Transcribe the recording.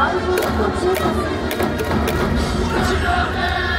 ご注意ください